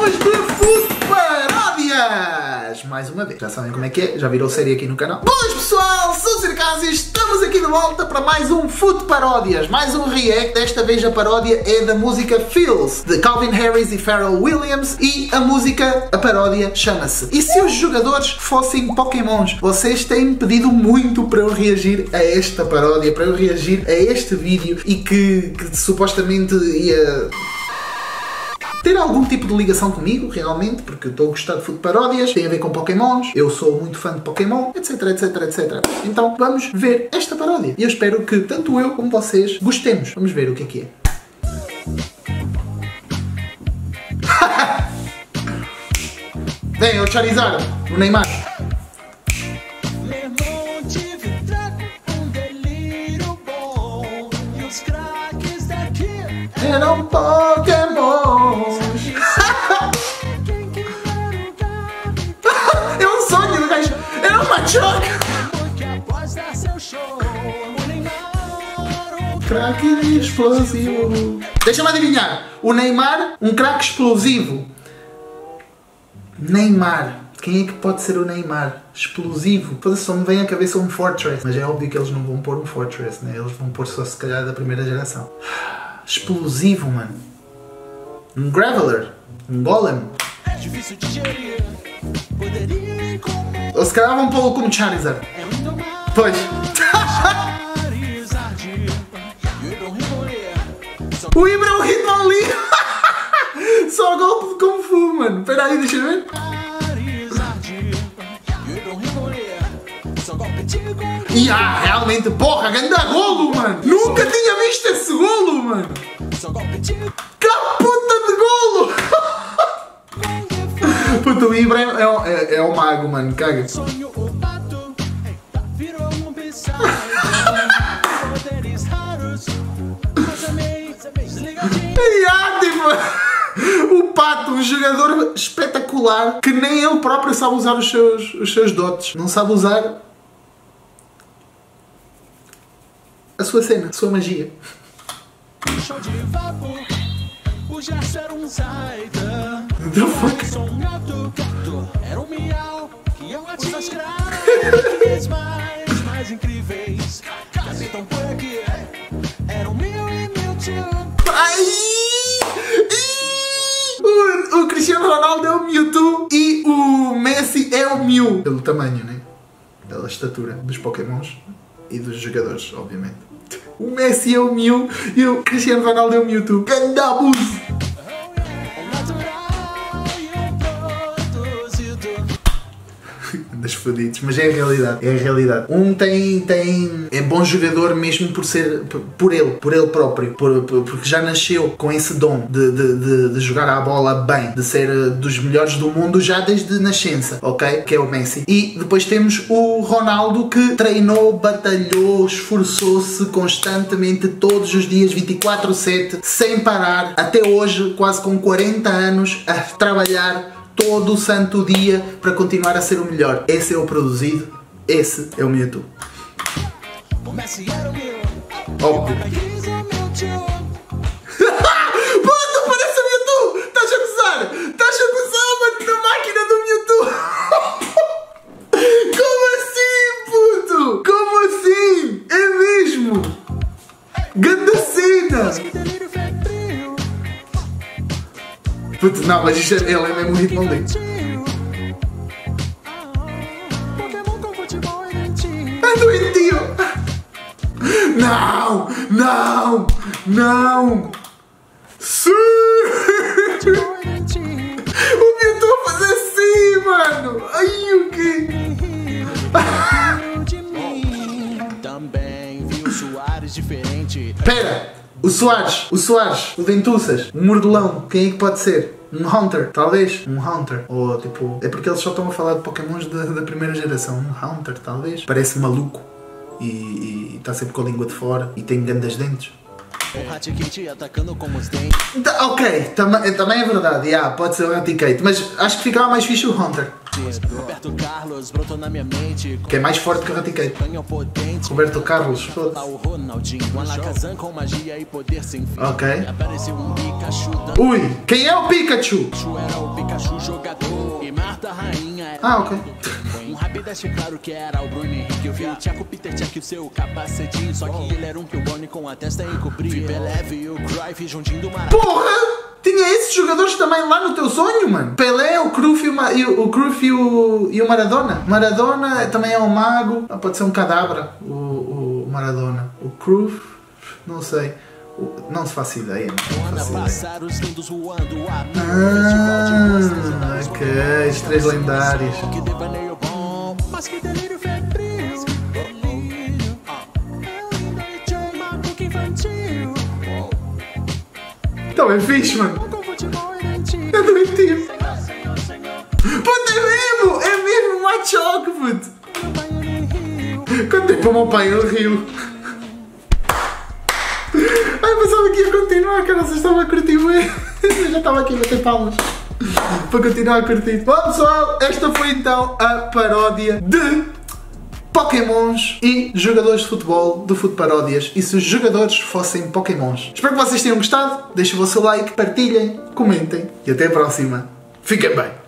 vamos de Food Paródias! Mais uma vez, já sabem como é que é, já virou série aqui no canal. Boas pessoal, sou o Circásio e estamos aqui de volta para mais um Food Paródias, mais um react. Desta vez a paródia é da música Feels, de Calvin Harris e Pharrell Williams e a música, a paródia, chama-se E se os jogadores fossem Pokémons? Vocês têm pedido muito para eu reagir a esta paródia, para eu reagir a este vídeo e que, que supostamente ia algum tipo de ligação comigo, realmente, porque eu estou a gostar de food paródias, tem a ver com Pokémons, eu sou muito fã de Pokémon, etc, etc, etc. Então vamos ver esta paródia. E eu espero que tanto eu como vocês gostemos. Vamos ver o que é que é. Vem, o Charizard, o Neymar. Trago um delírio Craque explosivo. Deixa-me adivinhar. O Neymar, um craque explosivo. Neymar. Quem é que pode ser o Neymar? Explosivo. Só me vem à cabeça um Fortress. Mas é óbvio que eles não vão pôr um Fortress, né? Eles vão pôr só se calhar da primeira geração. Explosivo, mano. Um Graveler. Um Golem. é difícil digerir Poderia comer Ou se calhar vão pô-lo como Charizard. Um Pois. O Ibra é o Hitman Lee. Só golpe Kung Fu, mano. Aí, deixa eu ver. E ah, realmente, porra, grande golo, mano! Nunca tinha visto esse golo, mano! Só Puta, o Ibra é, é, é, é o mago, mano, caga. Sonho o pato um o Pato, um jogador espetacular que nem ele próprio sabe usar os seus, os seus dotes. Não sabe usar a sua cena, a sua magia. show de vapor The fuck? Sou um gato, gato Era um miau Que eu craques mais, mais incríveis Capitão por aqui Era um mil e mil tio! O, o Cristiano Ronaldo é o Mewtwo e o Messi é o Mew. Pelo tamanho, né? Pela estatura dos Pokémons e dos jogadores, obviamente. O Messi é o Mew e o Cristiano Ronaldo é o Mewtwo. Ganda fodidos, mas é a realidade, é a realidade. Um tem, tem é bom jogador mesmo por ser por- ele, por ele próprio, por- por- porque já nasceu com esse dom de, de, de, de jogar a bola bem, de ser eh, dos melhores do mundo já desde nascença, ok? Que é o Messi. E depois temos o Ronaldo que treinou, batalhou, esforçou-se constantemente todos os dias, 24/7, sem parar, até hoje, quase com 40 anos, a trabalhar todo o santo dia para continuar a ser o melhor. Esse é o produzido, esse é o meu Óbvio. Meu tio Puta, parece o Mewtwo! Estás a gozar? Estás a gozar, mano, na máquina do Mewtwo! Como assim, puto? Como assim? É mesmo? Ganda! Que Puto, não, mas isto é, ele é mesmo um ritmo futebol é doentio! Não! Não! Não! Sim! O Mewtwo a fazer assim, mano! Ai, o quê? Também vi o Soares diferente Pera! O Soares, o Soares, o Dentuças, um Mordulão, quem é que pode ser? Um Hunter, talvez? Um Hunter. Ou tipo. É porque eles só estão a falar de Pokémons da, da primeira geração. Um Hunter, talvez. Parece maluco. E está sempre com a língua de fora. E tem grandes dentes. O Hatikate atacando como os dentes. Tá, ok, tam- também é verdade, yeah, pode ser o Raticate, mas acho que ficava mais fixe o Hunter, Roberto Carlos brotou na minha mente. que é mais forte que o Raticate. Potente. Roberto Carlos, Tá fim. Ok. Apareceu um Pikachu dando. Ui, quem é o Pikachu? Ah, ok. Rapidash claro que era o Bruno Henrique Eu vi o Tchaco Peter Tchek e o seu capacetinho Só que ele era um Killbone com a testa encobrida Vi Pelé e o Cruyff juntinho do Porra! Tinha esses jogadores também lá no teu sonho, mano. Pelé, o Cruyff e o, e o, o, Cruyff e o, e o Maradona. Maradona também é um mago. Ah, pode ser um cadabra, o, o Maradona. O Cruyff, não sei. O- não se faço ideia. Não faço ideia. Ah, ok, os três lendários. Que Mas que delírio febril Delírio Eu ainda echei maluco infantil Então é fixe, mano. É. Senhor, senhor, senhor Puta, é mesmo! É mesmo machoque, puto! Quanto tempo o meu pai ele riu? Ai, pensava que ia continuar, cara, vocês estavam a curtir bem. Eu já estava aqui a bater palmas. Para continuar a curtir. Bom pessoal, esta foi então a paródia de Pokémons e jogadores de futebol do Fute Paródias. E se os jogadores fossem Pokémons. Espero que vocês tenham gostado. Deixem o vosso like, partilhem, comentem e até a próxima. Fiquem bem!